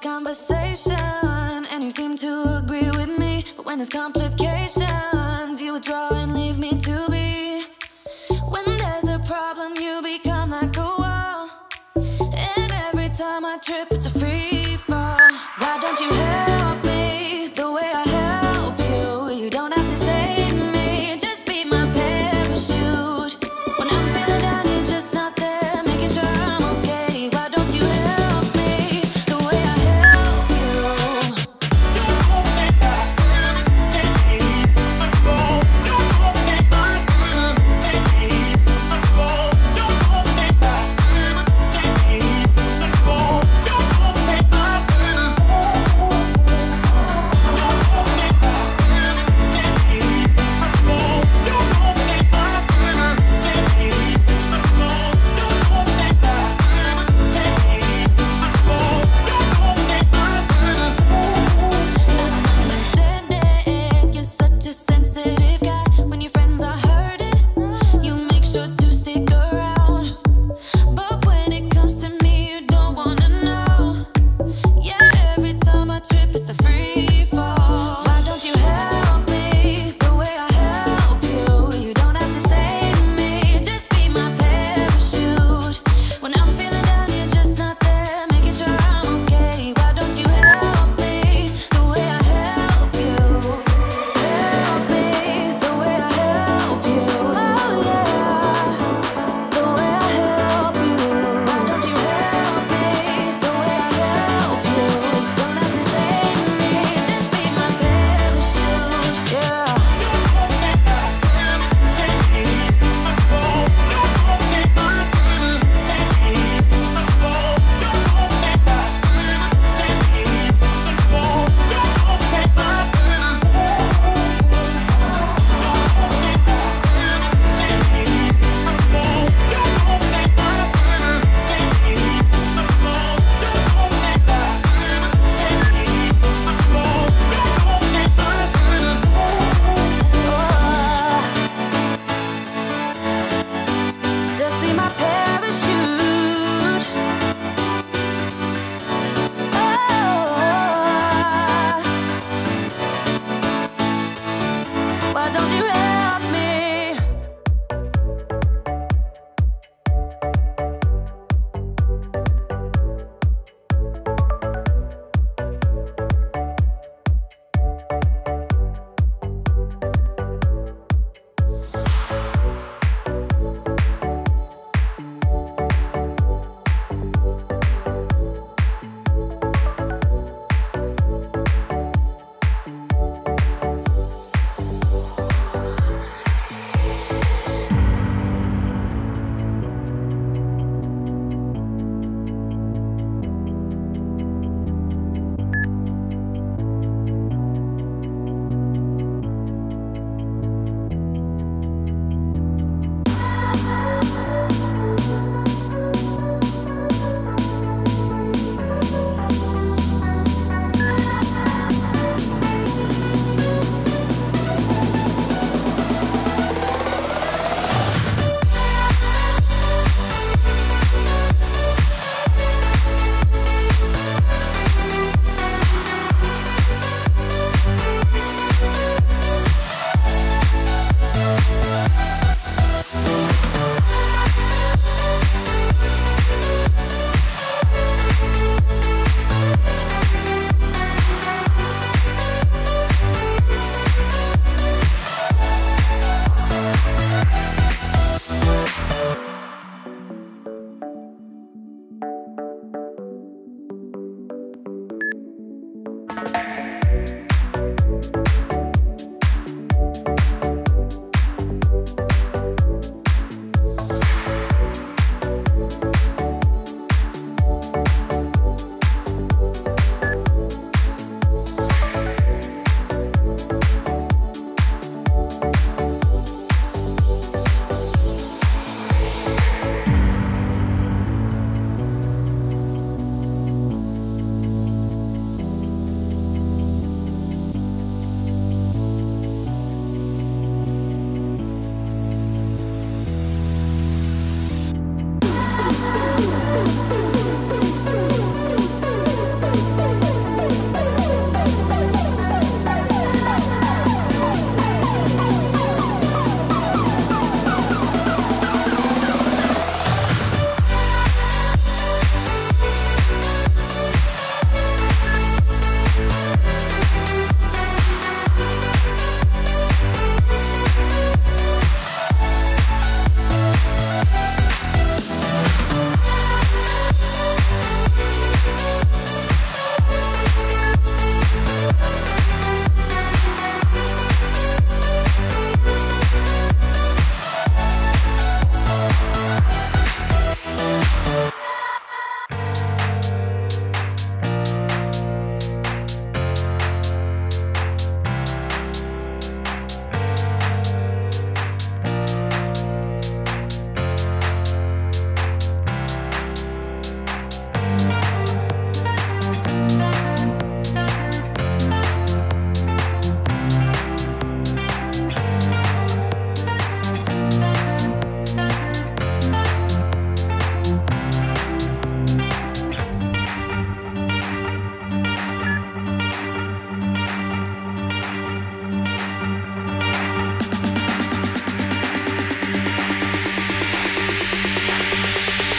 the conversation And you seem to agree with me. But when there's complications You withdraw and leave me to be. When there's a problem you become like a wall. And every time I trip it's a free